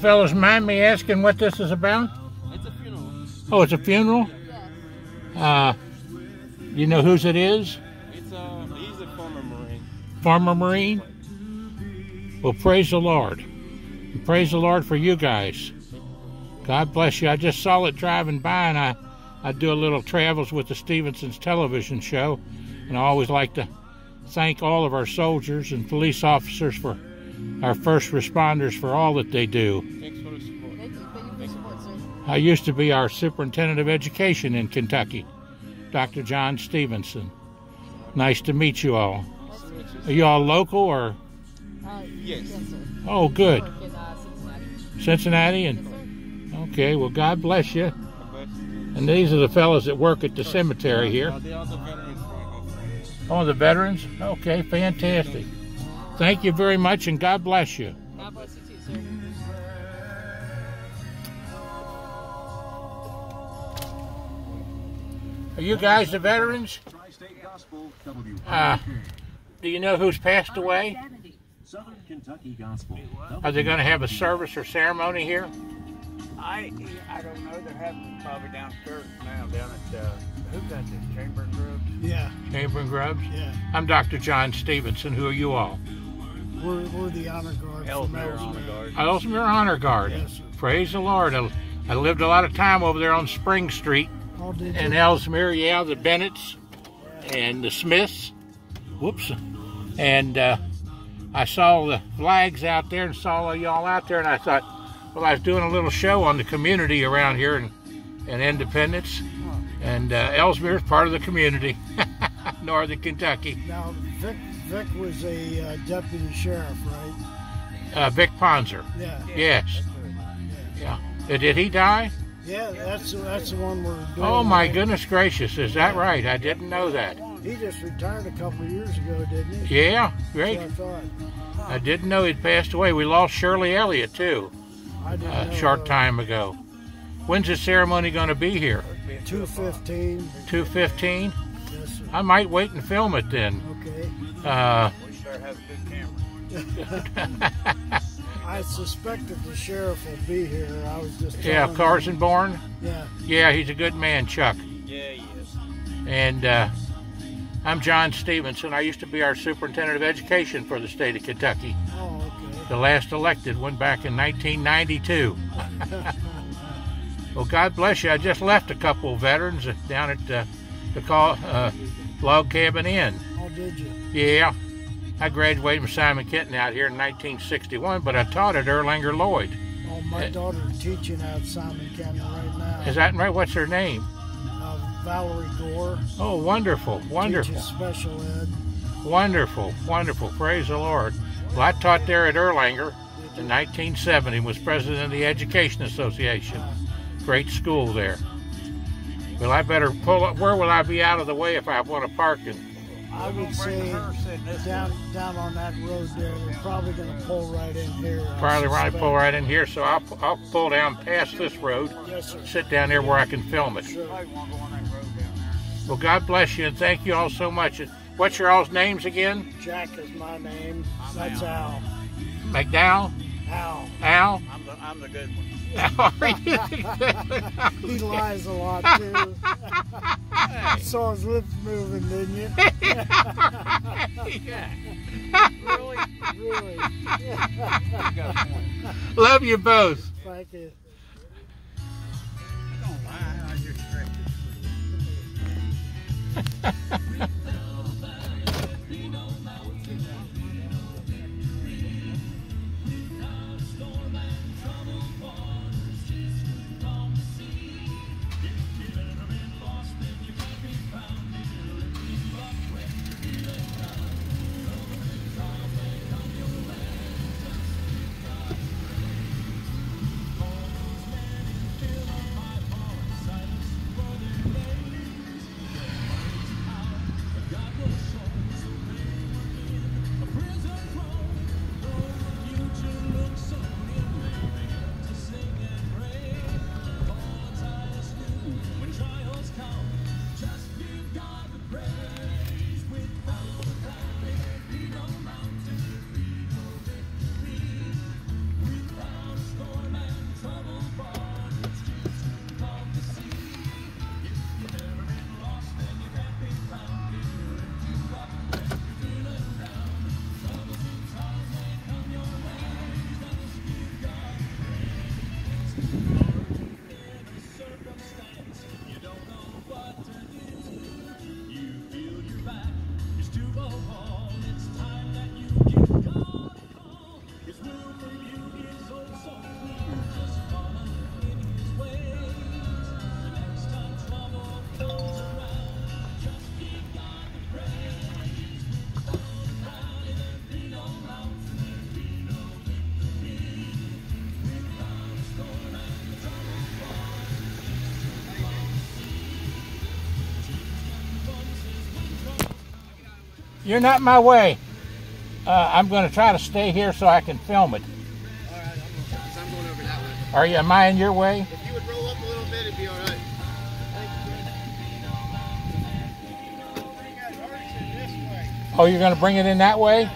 Fellas mind me asking what this is about? It's a funeral. Oh, it's a funeral? Yeah. Uh, you know whose it is? It's uh, he's a former Marine. Former Marine? Well, praise the Lord. And praise the Lord for you guys. God bless you. I just saw it driving by, and I, I do a little travels with the Stephenson's television show, and I always like to thank all of our soldiers and police officers for our first responders for all that they do. Thanks for the support. Thank you. Thank you for support, sir. I used to be our superintendent of education in Kentucky, Dr. John Stephenson. Nice to meet you all. Nice meet you. Are you all local or? Uh, Yes. Yes. Oh, good. In uh, Cincinnati. Cincinnati and sir. okay. Well, God bless you. God bless you. And these are the fellows that work at the cemetery here. Uh, the veterans Oh, the veterans. Okay, fantastic. Thank you very much, and God bless you. God bless you too, sir. Are you guys the veterans? Tri-State Gospel, Uh, do you know who's passed away? Southern Kentucky Gospel. Are they going to have a service or ceremony here? I I don't know. They're having it probably downstairs now, down at uh, who got this Chamber and Grove? Yeah, Chamber and Grubbs? yeah. I'm Dr. John Stephenson. Who are you all? We're, we're the honor guard from Elsmere Honor Elsmere. Guard. Elsmere Honor Guard. Yes, sir. Praise the Lord. I, I lived a lot of time over there on Spring Street All did in you? Elsmere. Yeah, the Bennetts and the Smiths. Whoops. And uh, I saw the flags out there and saw all y'all out there, and I thought, well, I was doing a little show on the community around here in, in Independence. And uh, Elsmere is part of the community, Northern Kentucky. Now, Vic, Vic was a uh, deputy sheriff, right? Uh, Vic Ponzer. Yeah. Yes. Yeah. Uh, Did he die? Yeah, that's that's the one we're doing. Oh my now. goodness gracious! Is that right? I didn't know that. He just retired a couple of years ago, didn't he? Yeah, great. That's what I thought. I didn't know he'd passed away. We lost Shirley Elliott too, a know. short time ago. When's the ceremony going to be here? Two fifteen. Two fifteen. Yes, sir. I might wait and film it then. Okay. Uh, We better have good camera. I suspected the sheriff will be here. I was just. yeah, telling him- Korzenborn. Yeah. Yeah, he's a good man, Chuck. Yeah, he is. And uh, I'm John Stephenson. I used to be our superintendent of education for the state of Kentucky. Oh, okay. The last elected one back in 1992. well, God bless you. I just left a couple of veterans down at uh, the call, uh, Log Cabin Inn. Did you? Yeah, I graduated from Simon Kenton out here in 1961, but I taught at Erlanger Lloyd. Oh, my daughter's teaching out Simon Kenton right now. Is that right? What's her name? uh, Valerie Gore. Oh, wonderful, wonderful, Teaches special ed. wonderful, wonderful. Praise the Lord. Well, I taught there at Erlanger in 1970 and was president of the Education Association. Great school there. Well, I better pull up. Where will I be out of the way if I want to park? And I would say Her sitting this down down on that road there, they're probably going to pull right in here. I probably right suspect. pull right in here, so I'll, I'll pull down past this road, Yes, sir. sit down there where I can film it. Sure. Probably won't go on that road down. Well, God bless you and thank you all so much. What's your all's names again? Jack is my name. That's Al. McDowell? Al. Al? I'm the I'm the good one. He lies a lot too. Saw his lips moving, didn't you? Really? Really? You got a point. Love you both. Thank you. Don't lie. I just You're not my way. Uh, I'm going to try to stay here so I can film it. All right, I'm, I'm going over that way. Are you? Am I in your way? If you would roll up a little bit, it'd be all right. Oh, you're going to bring it in that way?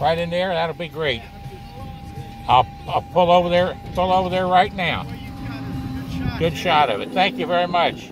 Right in there? That'll be great. I'll, I'll pull over there, pull over there right now. Good shot of it. Thank you very much.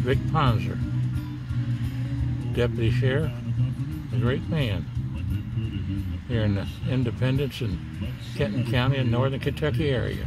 Vic Ponzer, Deputy Sheriff, a great man here in the Independence and Kenton County in northern Kentucky area.